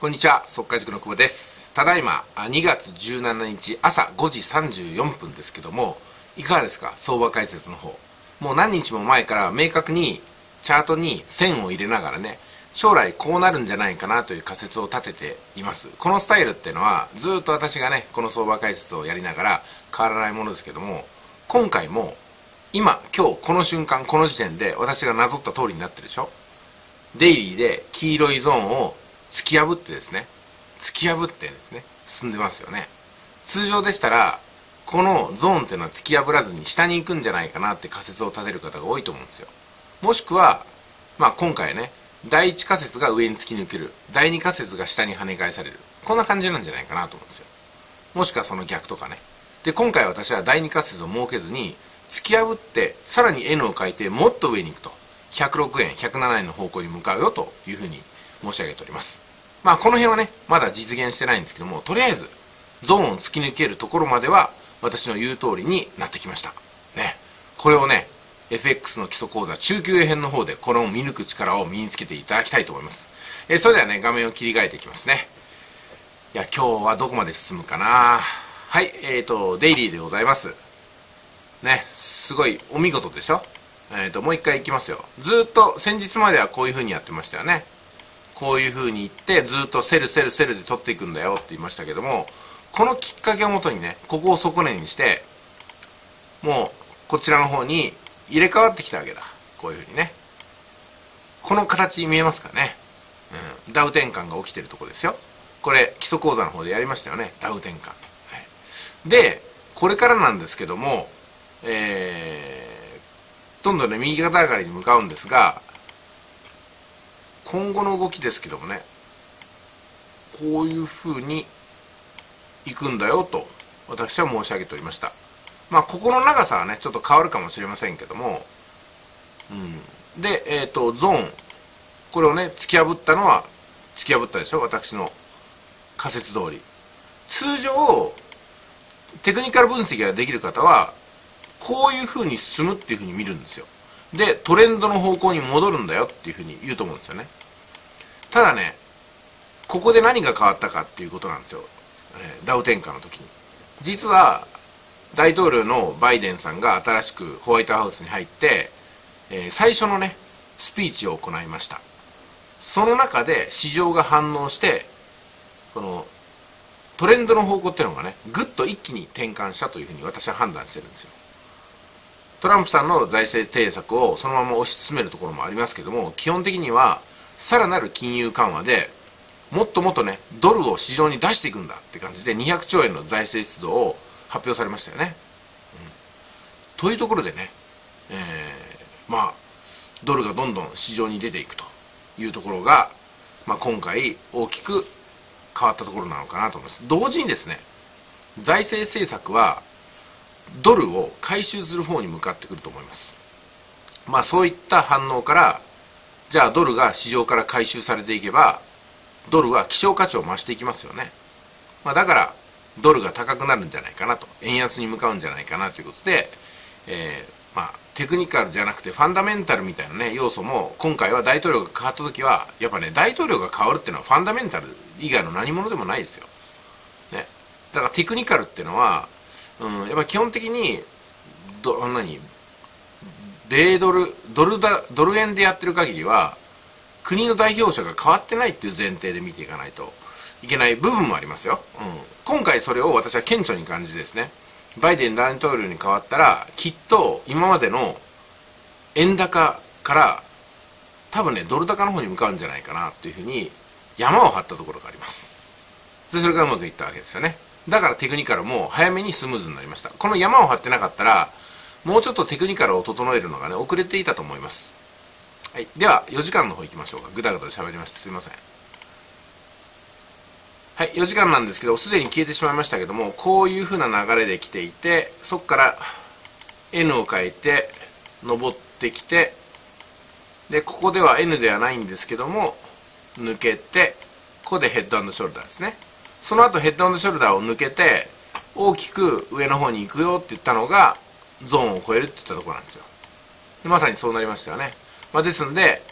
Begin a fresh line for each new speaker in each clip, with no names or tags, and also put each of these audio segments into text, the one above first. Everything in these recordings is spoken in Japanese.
こんにちは、速稼塾の久保です。ただいま、2月17日朝5時34分ですけども、いかがですか？相場解説の方。もう何日も前から明確にチャートに線を入れながらね、将来こうなるんじゃないかなという仮説を立てています。このスタイルっていうのは、ずっと私がね、この相場解説をやりながら変わらないものですけども、今回も、今、今日、この瞬間、この時点で私がなぞった通りになってるでしょ？デイリーで黄色いゾーンを突き破ってですね突き破ってですね進んでますよね。通常でしたらこのゾーンっていうのは突き破らずに下に行くんじゃないかなって仮説を立てる方が多いと思うんですよ。もしくはまあ今回ね第1仮説が上に突き抜ける。第2仮説が下に跳ね返される。こんな感じなんじゃないかなと思うんですよ。もしくはその逆とかね。で今回私は第2仮説を設けずに突き破ってさらに N を書いてもっと上に行くと。106円107円の方向に向かうよというふうに申し上げております。まあこの辺はねまだ実現してないんですけどもとりあえずゾーンを突き抜けるところまでは私の言う通りになってきました。ね。これをね FX の基礎講座中級編の方でこの見抜く力を身につけていただきたいと思います、えー、それではね画面を切り替えていきますね。いや今日はどこまで進むかな。はいえーとデイリーでございます。ねすごいお見事でしょ？えーともう一回いきますよ。ずっと先日まではこういう風にやってましたよね。こういう風に言ってずっとセルセルセルで取っていくんだよって言いましたけどもこのきっかけをもとにねここを底根にしてもうこちらの方に入れ替わってきたわけだ。こういう風にね。この形見えますかね、うん、ダウ転換が起きてるとこですよ。これ基礎講座の方でやりましたよね。ダウ転換、はい、でこれからなんですけどもえー、どんどんね右肩上がりに向かうんですが今後の動きですけどもねこういうふうにいくんだよと私は申し上げておりました。まあここの長さはねちょっと変わるかもしれませんけども、うん、でえっ、ー、とゾーンこれをね突き破ったのは突き破ったでしょ私の仮説通り。通常テクニカル分析ができる方はこういうふうに進むっていうふうに見るんですよ。でトレンドの方向に戻るんだよっていうふうに言うと思うんですよね。ただねここで何が変わったかっていうことなんですよ、えー、ダウ転換の時に。実は大統領のバイデンさんが新しくホワイトハウスに入って、えー、最初のねスピーチを行いました。その中で市場が反応してこのトレンドの方向っていうのがねぐっと一気に転換したというふうに私は判断してるんですよ。トランプさんの財政政策をそのまま推し進めるところもありますけども基本的にはさらなる金融緩和でもっともっとねドルを市場に出していくんだって感じで200兆円の財政出動を発表されましたよね。うん、というところでね、えー、まあドルがどんどん市場に出ていくというところが、まあ、今回大きく変わったところなのかなと思います。同時にですね財政政策はドルを回収する方に向かってくると思います。まあそういった反応からじゃあドルが市場から回収されていけばドルは希少価値を増していきますよね、まあ、だからドルが高くなるんじゃないかなと。円安に向かうんじゃないかなということで、えー、まあ、テクニカルじゃなくてファンダメンタルみたいなね要素も今回は大統領が変わった時はやっぱね大統領が変わるっていうのはファンダメンタル以外の何者でもないですよ、ね、だからテクニカルっていうのは、うん、やっぱ基本的にど何？米ドルドルだドル円でやってる限りは国の代表者が変わってないっていう前提で見ていかないといけない部分もありますよ、うん、今回それを私は顕著に感じですねバイデン大統領に変わったらきっと今までの円高から多分ねドル高の方に向かうんじゃないかなっていうふうに山を張ったところがあります。でそれがうまくいったわけですよね。だからテクニカルも早めにスムーズになりました。この山を張ってなかったらもうちょっとテクニカルを整えるのがね遅れていたと思います、はい、では4時間の方行きましょうか。ぐだぐだ喋りましてすいません。はい。4時間なんですけどすでに消えてしまいましたけどもこういう風な流れで来ていてそこから N を変えて登ってきてでここでは N ではないんですけども抜けてここでヘッドショルダーですね。その後ヘッドショルダーを抜けて大きく上の方に行くよって言ったのがゾーンを超えるって言ったところなんですよ。まさにそうなりましたよね、まあ、ですんで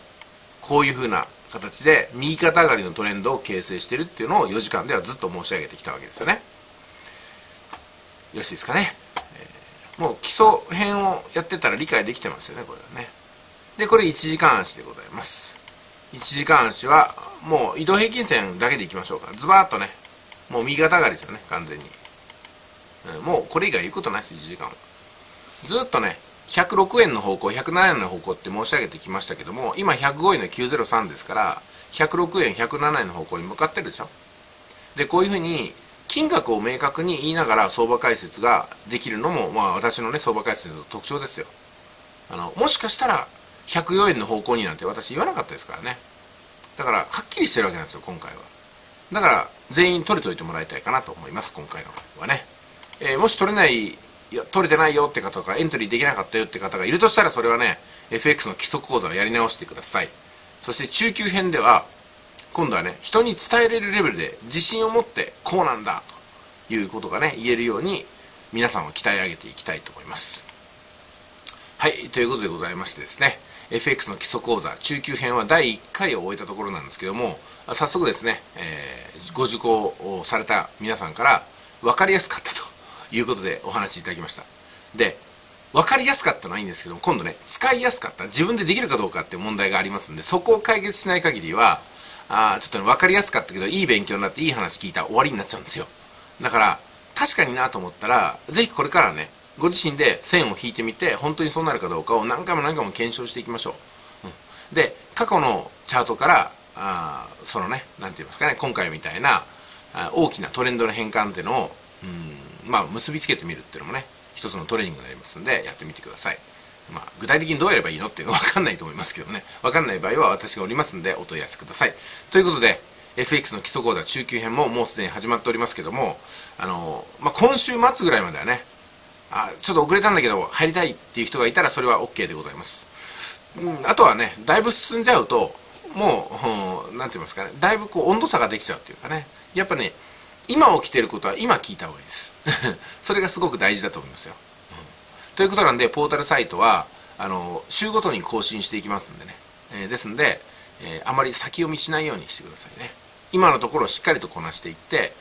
こういうふうな形で右肩上がりのトレンドを形成してるっていうのを4時間ではずっと申し上げてきたわけですよね。よろしいですかね、えー、もう基礎編をやってたら理解できてますよねこれはね。でこれ1時間足でございます。1時間足はもう移動平均線だけでいきましょうか。ズバーッとねもう右肩上がりですよね完全に、もうこれ以外言うことないです1時間は。ずっとね106円の方向107円の方向って申し上げてきましたけども今105円の903ですから106円107円の方向に向かってるでしょ。でこういうふうに金額を明確に言いながら相場解説ができるのも、まあ、私のね相場解説の特徴ですよ。あのもしかしたら104円の方向になんて私言わなかったですからね。だからはっきりしてるわけなんですよ今回は。だから全員取れといてもらいたいかなと思います今回のはね、えー、もし取れないいや取れてないよって方とかエントリーできなかったよって方がいるとしたらそれはね FX の基礎講座をやり直してください。そして中級編では今度はね人に伝えれるレベルで自信を持ってこうなんだということがね言えるように皆さんを鍛え上げていきたいと思います。はいということでございましてですね。FX の基礎講座中級編は第1回を終えたところなんですけども早速ですね、えー、ご受講された皆さんから分かりやすかったということでお話いただきました。で分かりやすかったのはいいんですけども今度ね使いやすかった自分でできるかどうかっていう問題がありますんでそこを解決しない限りはあちょっと、ね、分かりやすかったけどいい勉強になっていい話聞いた終わりになっちゃうんですよ。だから確かになと思ったらぜひこれからねご自身で線を引いてみて本当にそうなるかどうかを何回も何回も検証していきましょう、うん、で過去のチャートからあそのね何て言いますかね今回みたいな大きなトレンドの変換っていうのをうんまあ、結びつけてみるっていうのもね一つのトレーニングになりますんでやってみてください、まあ、具体的にどうやればいいのっていうのは分かんないと思いますけどね。分かんない場合は私がおりますんでお問い合わせください。ということで FX の基礎講座中級編ももうすでに始まっておりますけどもあの、まあ、今週末ぐらいまではねあちょっと遅れたんだけど入りたいっていう人がいたらそれは OK でございます、うん、あとはねだいぶ進んじゃうともう何、うん、て言いますかね。だいぶこう温度差ができちゃうっていうかね。やっぱね今起きてることは今聞いた方がいいです。それがすごく大事だと思いますよ、うん、ということなんでポータルサイトはあの週ごとに更新していきますんでね、えー、ですんで、えー、あまり先読みしないようにしてくださいね。今のところをしっかりとこなしていって、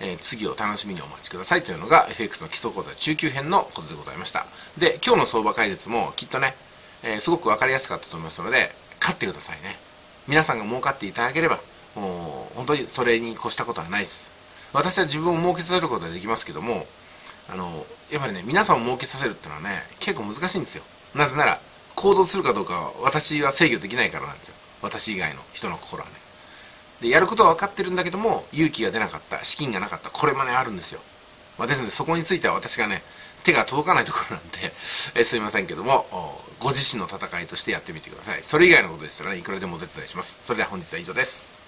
えー、次を楽しみにお待ちくださいというのが FX の基礎講座中級編のことでございました。で今日の相場解説もきっとね、えすごく分かりやすかったと思いますので勝ってくださいね。皆さんが儲かっていただければもう本当にそれに越したことはないです。私は自分を儲けさせることはできますけどもあのやっぱりね皆さんを儲けさせるっていうのはね結構難しいんですよ。なぜなら行動するかどうかは私は制御できないからなんですよ。私以外の人の心はね。でやることは分かってるんだけども勇気が出なかった資金がなかったこれまであるんですよ、まあ、ですのでそこについては私がね手が届かないところなんで、えすいませんけどもご自身の戦いとしてやってみてください。それ以外のことでしたら、ね、いくらでもお手伝いします。それでは本日は以上です。